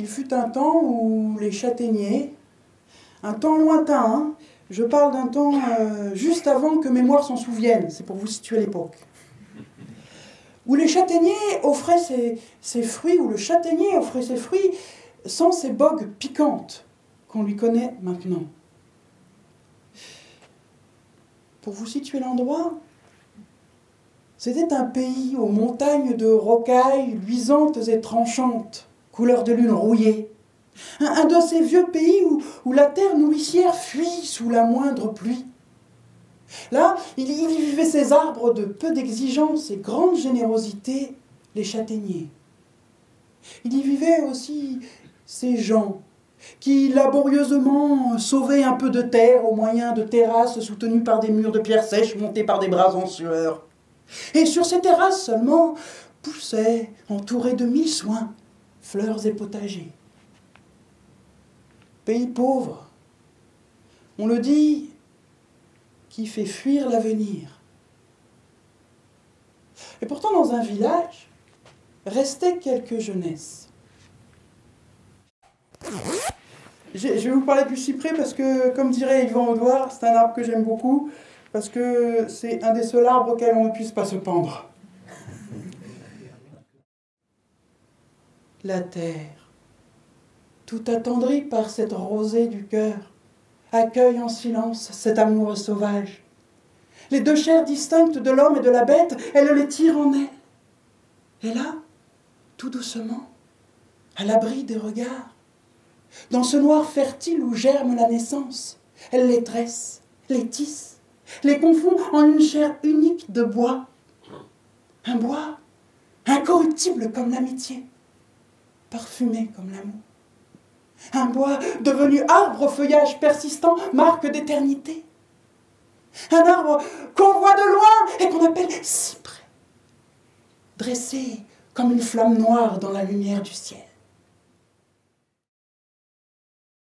il fut un temps où les châtaigniers, un temps lointain, hein, je parle d'un temps euh, juste avant que mémoire s'en souvienne, c'est pour vous situer l'époque, où les châtaigniers offraient ses, fruits, où le châtaignier offrait ses fruits sans ces bogues piquantes qu'on lui connaît maintenant. Pour vous situer l'endroit, c'était un pays aux montagnes de rocailles luisantes et tranchantes, couleur de lune rouillée. Un, de ces vieux pays où, la terre nourricière fuit sous la moindre pluie. Là, il, il y vivait ces arbres de peu d'exigence et grande générosité, les châtaigniers. Il y vivait aussi ces gens qui laborieusement sauvaient un peu de terre au moyen de terrasses soutenues par des murs de pierre sèche montés par des bras en sueur. Et sur ces terrasses seulement poussaient, entourés de mille soins, fleurs et potagers. Pays pauvre, on le dit, qui fait fuir l'avenir. Et pourtant, dans un village, restaient quelques jeunesses. Je vais vous parler du cyprès parce que, comme dirait Yvan Audouard, c'est un arbre que j'aime beaucoup parce que c'est un des seuls arbres auxquels on ne puisse pas se pendre. La terre, tout attendrie par cette rosée du cœur, accueille en silence cet amour sauvage. Les deux chairs distinctes de l'homme et de la bête, elle les tire en elle. Et là, tout doucement, à l'abri des regards, dans ce noir fertile où germe la naissance, elle les tresse, les tisse, les confond en une chair unique de bois. Un bois incorruptible comme l'amitié, parfumé comme l'amour. Un bois devenu arbre au feuillage persistant, marque d'éternité. Un arbre qu'on voit de loin et qu'on appelle cyprès, dressé comme une flamme noire dans la lumière du ciel.